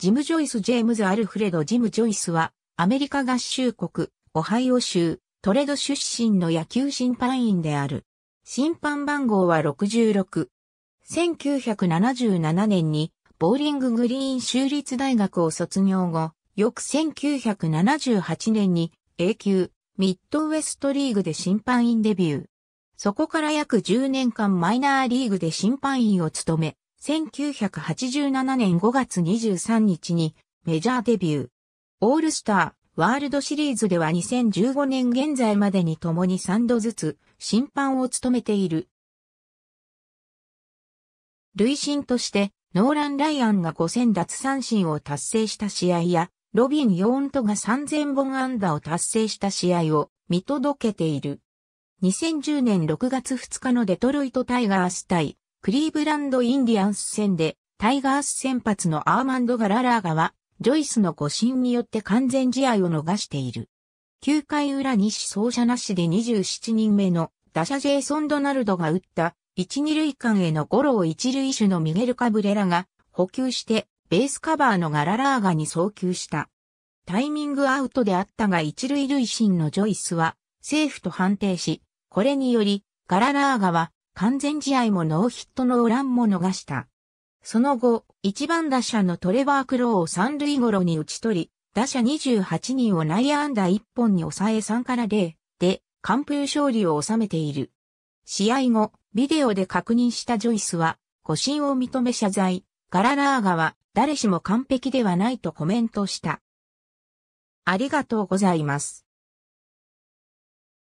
ジム・ジョイス・ジェームズ・アルフレド・ジム・ジョイスは、アメリカ合衆国、オハイオ州、トレド出身の野球審判員である。審判番号は66。1977年に、ボーリンググリーン州立大学を卒業後、翌1978年に A 級ミッドウェストリーグで審判員デビュー。そこから約10年間マイナーリーグで審判員を務め、1987年5月23日にメジャーデビュー。オールスター、ワールドシリーズでは2015年現在までに共に3度ずつ審判を務めている。累進としてノーラン・ライアンが5000奪三振を達成した試合や、ロビン・ヨーントが3000本安打を達成した試合を見届けている。2010年6月2日のデトロイトタイガース対クリーブランド・インディアンス戦でタイガース先発のアーマンド・ガララーガはジョイスの誤審によって完全試合を逃している。9回裏に死走者なしで27人目の打者ジェイソン・ドナルドが打った一二塁間へのゴロを一塁手のミゲル・カブレラが補給してベースカバーのガララーガに送球した。タイミングアウトであったが一塁塁審のジョイスはセーフと判定し、これによりガララーガは完全試合もノーヒットノーランも逃した。その後、一番打者のトレバー・クローを三塁ゴロに打ち取り、打者28人を内野安打1本に抑え3から0で完封勝利を収めている。試合後、ビデオで確認したジョイスは、誤審を認め謝罪、ガララーガは誰しも完璧ではないとコメントした。ありがとうございます。